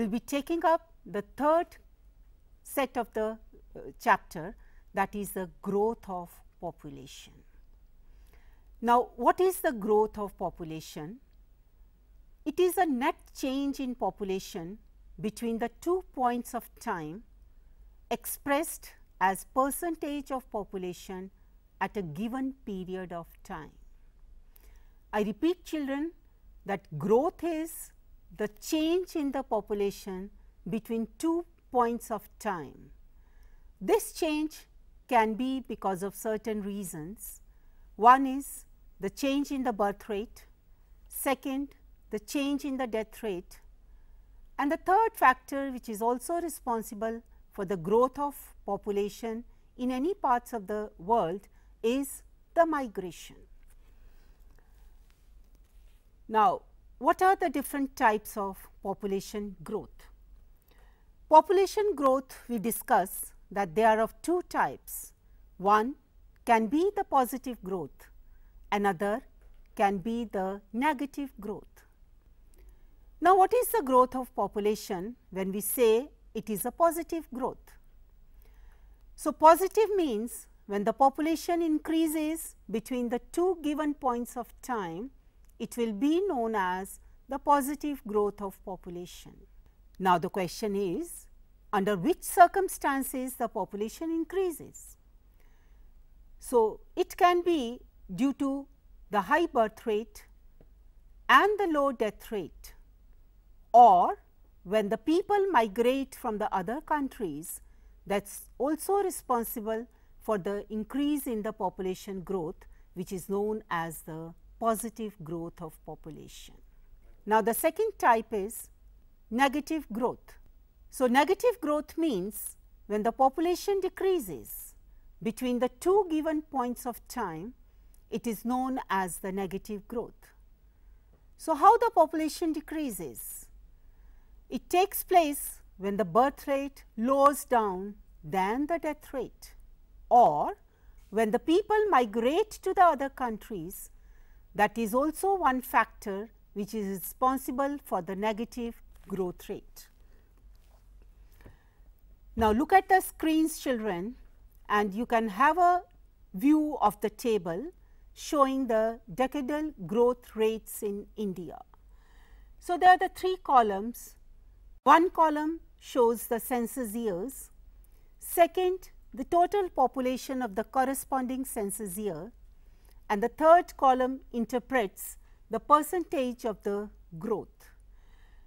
we will be taking up the third set of the uh, chapter that is the growth of population. Now, what is the growth of population? It is a net change in population between the two points of time expressed as percentage of population at a given period of time. I repeat children that growth is the change in the population between two points of time. This change can be because of certain reasons. One is the change in the birth rate, second the change in the death rate and the third factor which is also responsible for the growth of population in any parts of the world is the migration. Now, what are the different types of population growth? Population growth we discuss that they are of two types. One can be the positive growth, another can be the negative growth. Now, what is the growth of population when we say it is a positive growth? So, positive means when the population increases between the two given points of time, it will be known as the positive growth of population. Now, the question is under which circumstances the population increases. So, it can be due to the high birth rate and the low death rate or when the people migrate from the other countries that is also responsible for the increase in the population growth which is known as the positive growth of population. Now, the second type is negative growth. So, negative growth means when the population decreases between the two given points of time, it is known as the negative growth. So, how the population decreases? It takes place when the birth rate lowers down than the death rate or when the people migrate to the other countries that is also one factor which is responsible for the negative growth rate. Now, look at the screens children and you can have a view of the table showing the decadal growth rates in India. So, there are the three columns one column shows the census years, second the total population of the corresponding census year and the third column interprets the percentage of the growth.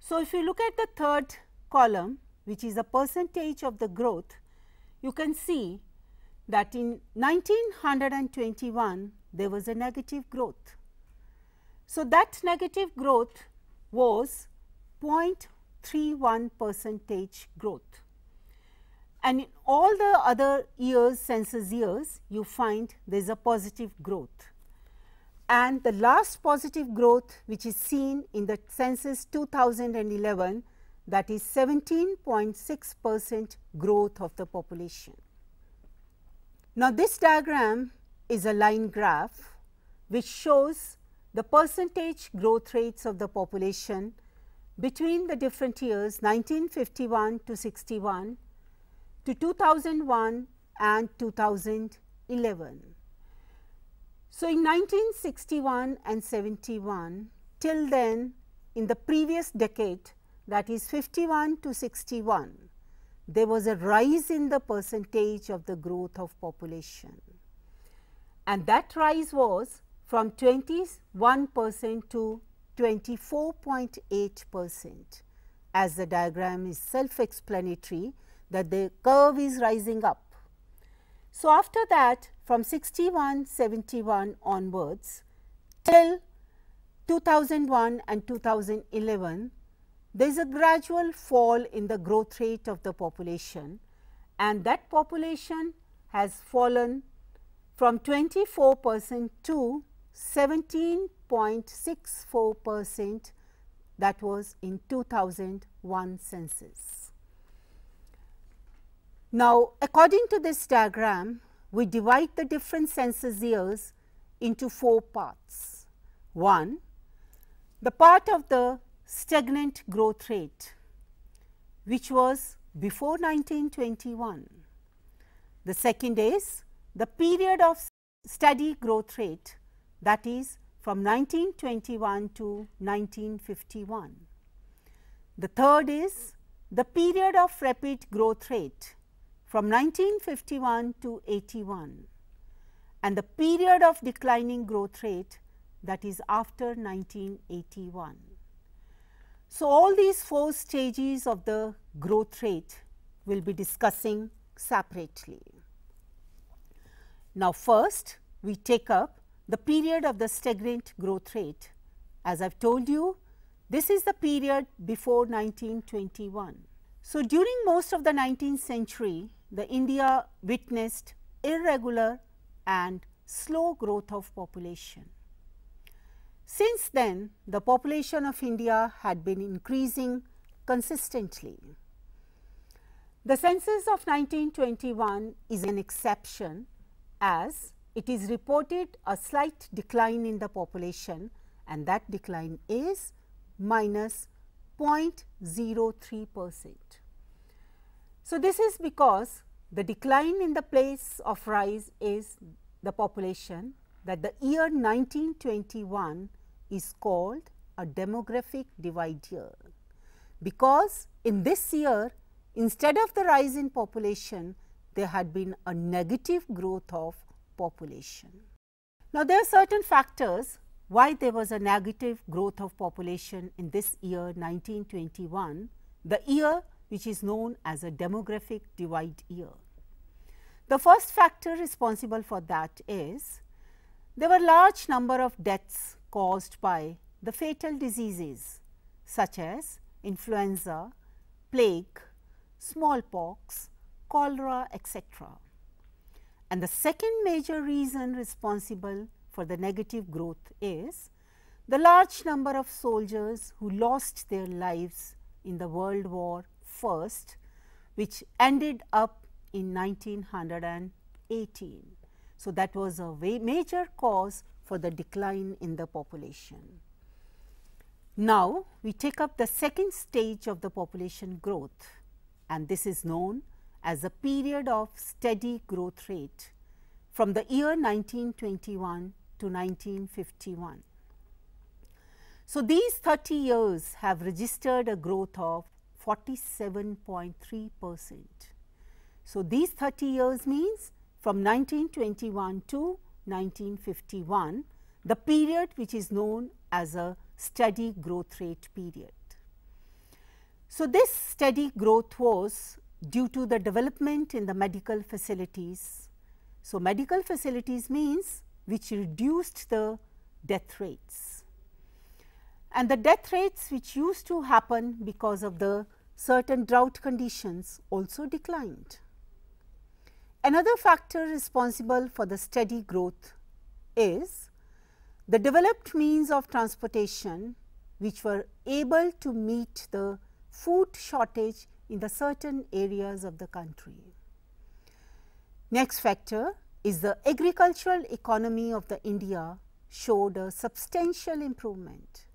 So, if you look at the third column which is the percentage of the growth, you can see that in 1921 there was a negative growth. So, that negative growth was 0.1 31 percentage growth. And in all the other years census years you find there is a positive growth. And the last positive growth which is seen in the census 2011 that is 17.6 percent growth of the population. Now, this diagram is a line graph which shows the percentage growth rates of the population between the different years 1951 to 61 to 2001 and 2011. So, in 1961 and 71 till then in the previous decade that is 51 to 61 there was a rise in the percentage of the growth of population and that rise was from 21 percent to 24.8 percent as the diagram is self explanatory that the curve is rising up. So, after that from 61 71 onwards till 2001 and 2011 there is a gradual fall in the growth rate of the population and that population has fallen from 24 percent to 17.64 percent that was in 2001 census. Now, according to this diagram, we divide the different census years into four parts. One, the part of the stagnant growth rate. which was before 1921. The second is the period of steady growth rate that is from 1921 to 1951. The third is the period of rapid growth rate from 1951 to 81 and the period of declining growth rate that is after 1981. So, all these four stages of the growth rate we will be discussing separately. Now, first we take up the period of the stagnant growth rate. As I have told you, this is the period before 1921. So, during most of the 19th century, the India witnessed irregular and slow growth of population. Since then, the population of India had been increasing consistently. The census of 1921 is an exception as it is reported a slight decline in the population and that decline is minus 0.03 percent. So, this is because the decline in the place of rise is the population that the year 1921 is called a demographic divide year, because in this year instead of the rise in population there had been a negative growth of population. Now, there are certain factors why there was a negative growth of population in this year 1921, the year which is known as a demographic divide year. The first factor responsible for that is there were large number of deaths caused by the fatal diseases such as influenza, plague, smallpox, cholera, etc. And the second major reason responsible for the negative growth is the large number of soldiers who lost their lives in the World War first, which ended up in 1918. So, that was a major cause for the decline in the population. Now, we take up the second stage of the population growth and this is known as a period of steady growth rate from the year 1921 to 1951. So, these 30 years have registered a growth of 47.3 percent. So, these 30 years means from 1921 to 1951, the period which is known as a steady growth rate period. So, this steady growth was due to the development in the medical facilities. So, medical facilities means which reduced the death rates and the death rates which used to happen because of the certain drought conditions also declined. Another factor responsible for the steady growth is the developed means of transportation which were able to meet the food shortage in the certain areas of the country. Next factor is the agricultural economy of the India showed a substantial improvement,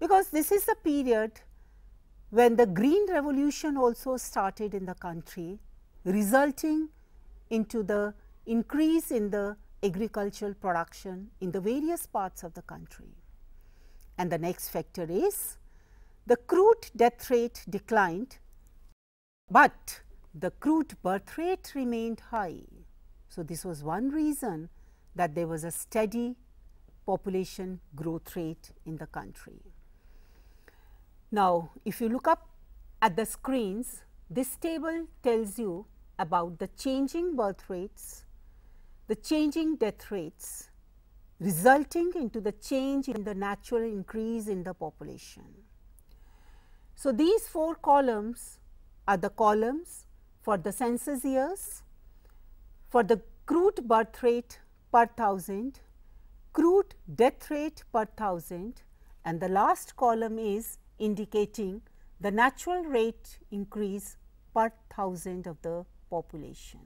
because this is the period when the green revolution also started in the country resulting into the increase in the agricultural production in the various parts of the country. And the next factor is the crude death rate declined, but the crude birth rate remained high. So, this was one reason that there was a steady population growth rate in the country. Now, if you look up at the screens, this table tells you about the changing birth rates, the changing death rates resulting into the change in the natural increase in the population. So, these four columns are the columns for the census years, for the crude birth rate per thousand, crude death rate per thousand and the last column is indicating the natural rate increase per thousand of the population.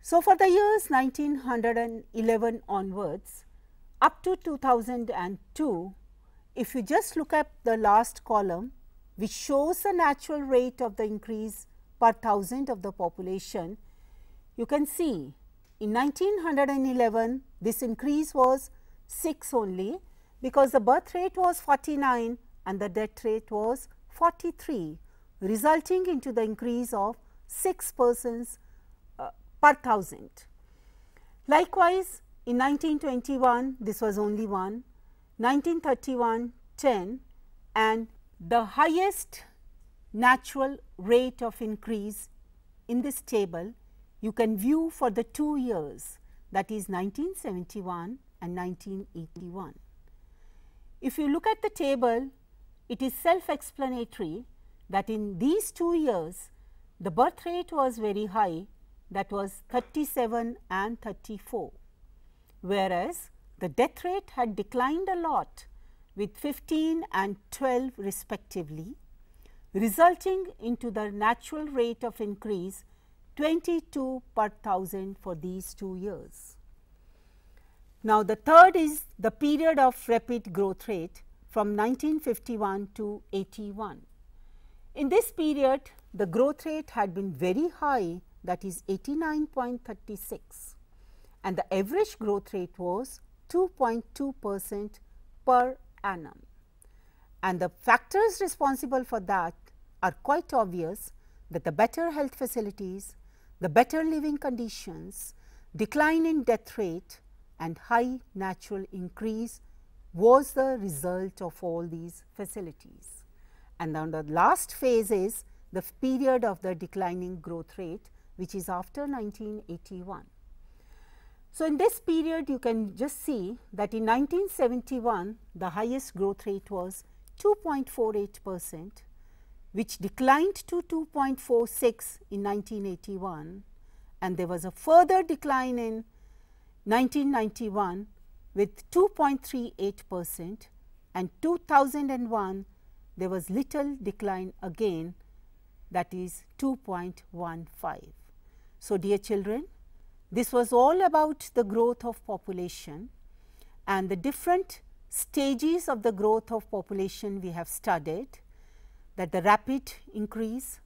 So, for the years 1911 onwards up to 2002, if you just look at the last column which shows the natural rate of the increase per thousand of the population, you can see in 1911 this increase was 6 only because the birth rate was 49 and the death rate was 43 resulting into the increase of 6 persons uh, per thousand. Likewise, in 1921 this was only 1, 1931 10 and the highest natural rate of increase in this table you can view for the two years that is 1971 and 1981. If you look at the table, it is self explanatory that in these two years the birth rate was very high that was 37 and 34, whereas the death rate had declined a lot with 15 and 12 respectively, resulting into the natural rate of increase 22 per thousand for these two years. Now, the third is the period of rapid growth rate from 1951 to 81. In this period, the growth rate had been very high that is 89.36 and the average growth rate was 2.2 percent per annum. And the factors responsible for that are quite obvious that the better health facilities, the better living conditions, decline in death rate and high natural increase was the result of all these facilities. And then the last phase is the period of the declining growth rate which is after 1981. So, in this period you can just see that in 1971 the highest growth rate was 2.48 percent which declined to 2.46 in 1981 and there was a further decline in 1991 with 2.38 percent and 2001 there was little decline again that is 2.15. So, dear children this was all about the growth of population and the different stages of the growth of population we have studied that the rapid increase,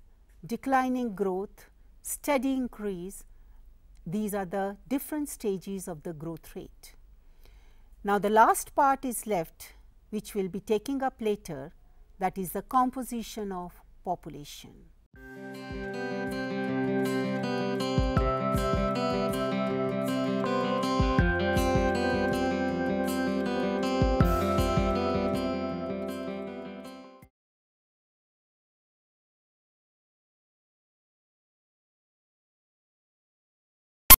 declining growth, steady increase, these are the different stages of the growth rate. Now, the last part is left which we will be taking up later that is the composition of population.